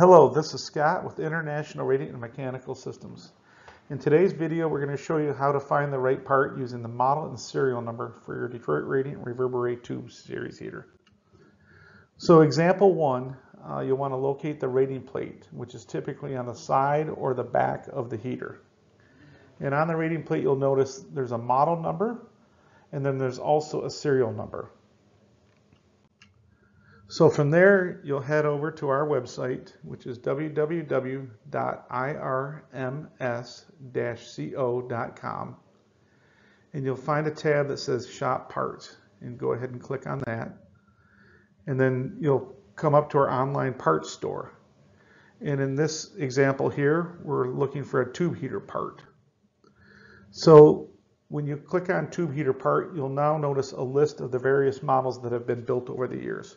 Hello, this is Scott with International Radiant and Mechanical Systems. In today's video, we're going to show you how to find the right part using the model and serial number for your Detroit Radiant Re-Verber-Ray Tube Series heater. So example one, uh, you'll want to locate the rating plate, which is typically on the side or the back of the heater. And on the rating plate, you'll notice there's a model number, and then there's also a serial number. So from there, you'll head over to our website, which is www.irms-co.com. And you'll find a tab that says Shop Parts, and go ahead and click on that. And then you'll come up to our online parts store. And in this example here, we're looking for a tube heater part. So when you click on tube heater part, you'll now notice a list of the various models that have been built over the years.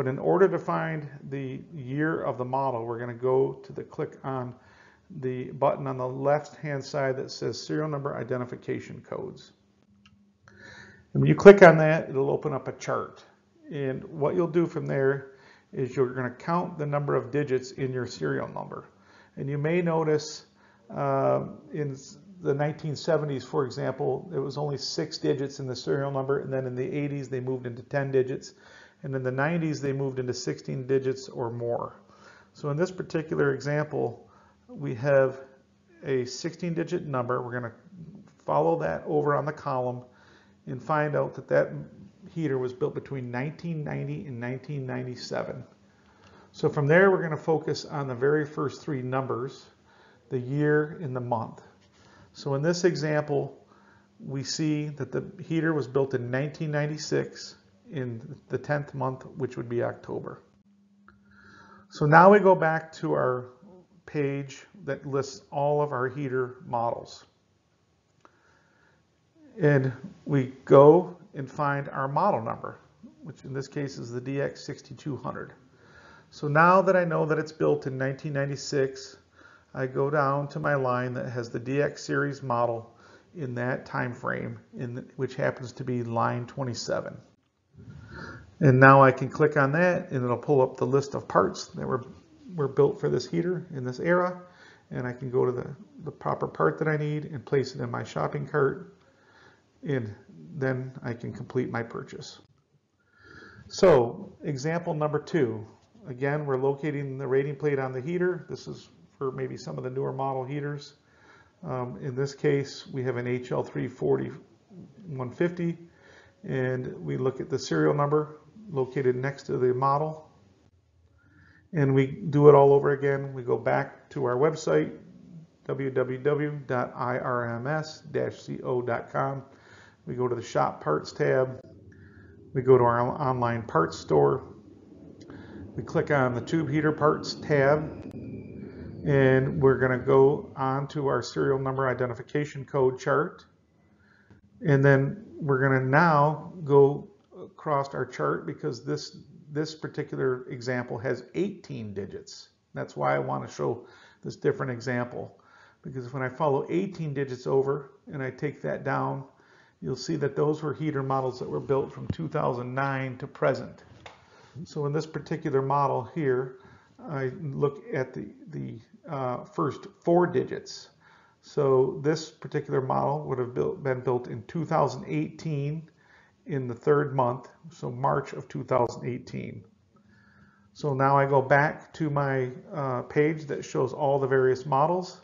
But in order to find the year of the model, we're going to go to the click on the button on the left hand side that says serial number identification codes. And when you click on that, it'll open up a chart. And what you'll do from there is you're going to count the number of digits in your serial number. And you may notice uh, in the 1970s, for example, it was only six digits in the serial number, and then in the 80s they moved into 10 digits, and in the 90s, they moved into 16 digits or more. So in this particular example, we have a 16 digit number. We're going to follow that over on the column and find out that that heater was built between 1990 and 1997. So from there, we're going to focus on the very first three numbers, the year and the month. So in this example, we see that the heater was built in 1996 in the 10th month, which would be October. So now we go back to our page that lists all of our heater models. And we go and find our model number, which in this case is the DX6200. So now that I know that it's built in 1996, I go down to my line that has the DX series model in that time frame, in, which happens to be line 27. And now I can click on that and it'll pull up the list of parts that were, were built for this heater in this era. And I can go to the, the proper part that I need and place it in my shopping cart. And then I can complete my purchase. So example number two, again, we're locating the rating plate on the heater. This is for maybe some of the newer model heaters. Um, in this case, we have an HL340 150 and we look at the serial number located next to the model. And we do it all over again. We go back to our website, www.irms-co.com. We go to the Shop Parts tab. We go to our online parts store. We click on the Tube Heater Parts tab. And we're going to go on to our serial number identification code chart. And then we're going to now go across our chart because this, this particular example has 18 digits. That's why I want to show this different example. Because when I follow 18 digits over and I take that down, you'll see that those were heater models that were built from 2009 to present. So in this particular model here, I look at the, the uh, first four digits. So this particular model would have built, been built in 2018 in the third month, so March of 2018. So now I go back to my uh, page that shows all the various models.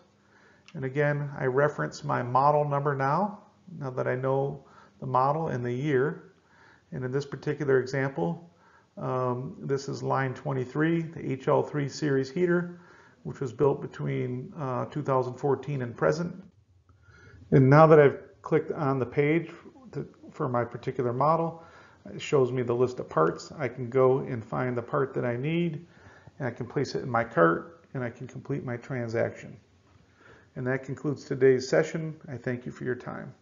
And again, I reference my model number now, now that I know the model and the year. And in this particular example, um, this is line 23, the HL3 series heater, which was built between uh, 2014 and present. And now that I've clicked on the page for my particular model. It shows me the list of parts. I can go and find the part that I need and I can place it in my cart and I can complete my transaction. And that concludes today's session. I thank you for your time.